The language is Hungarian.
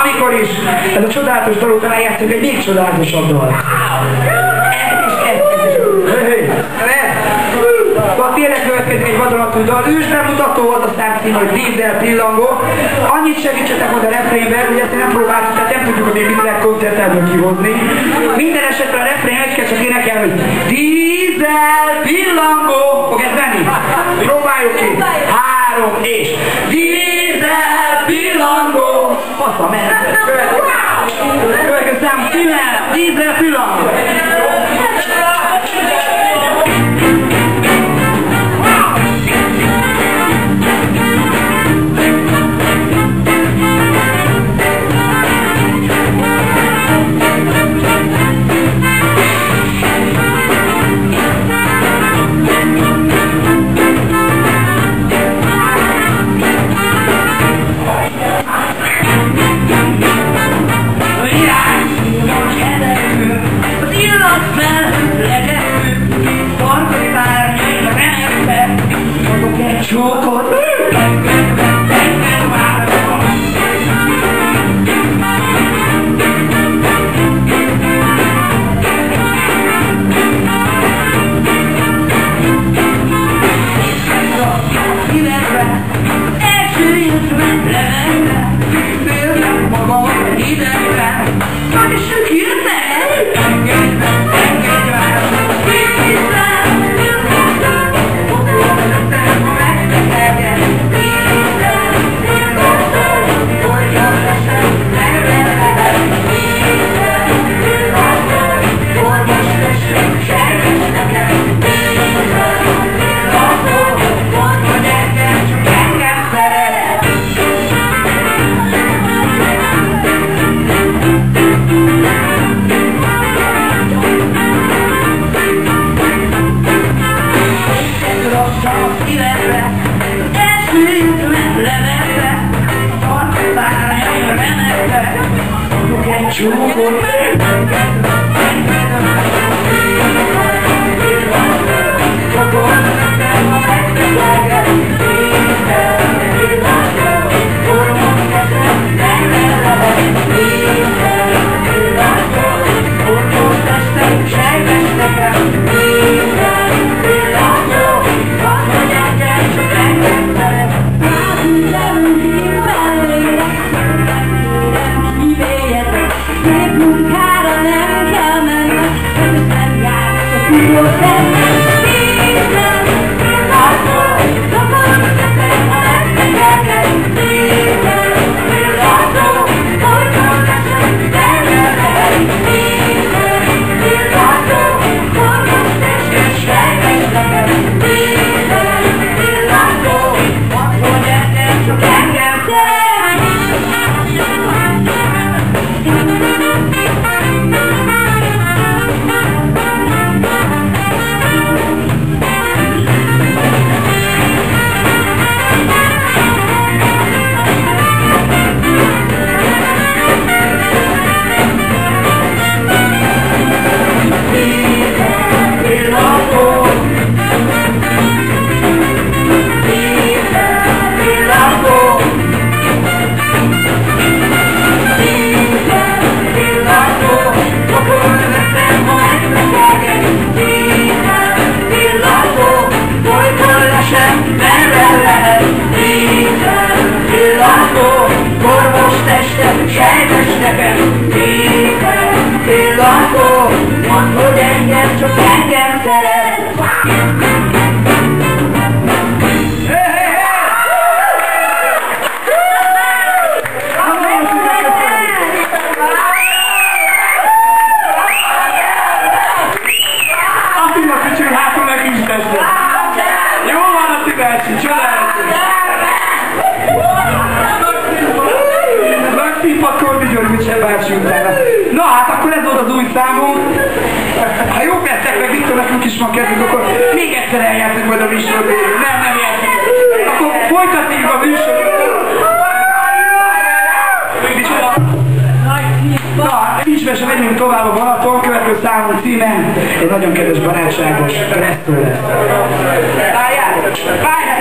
amikor is ez a csodálatos dolog után eljátszunk egy még csodálatosabb dal. Szóval tényleg következik egy vadonatúj dal. Ős bemutató volt a számcím, hogy dízel pillangó. Annyit segítsetek majd a refrénben, hogy ezt nem próbáltuk, tehát nem tudjuk, hogy még lehet koncertelből kihozni. Minden esetre a refrén egy kell csak énekelni, hogy dízel pillangó. Fog ez menni? Próbáljuk ki. Pillangó. Faszom, mert következő szám címe, dízel pillangó. Feel like my body, 如果 you will never Na hát akkor számunk. Ha jó tettek meg, Viktor nekünk is van kezdünk, akkor még egyszer eljátszunk majd a műsor Nem, nem játszunk. Akkor folytatjuk a műsor. Na, nincs be se megyünk tovább a Balaton, következő számunk címe egy nagyon kedves barátságos Presto lesz. Várjál! Várjál!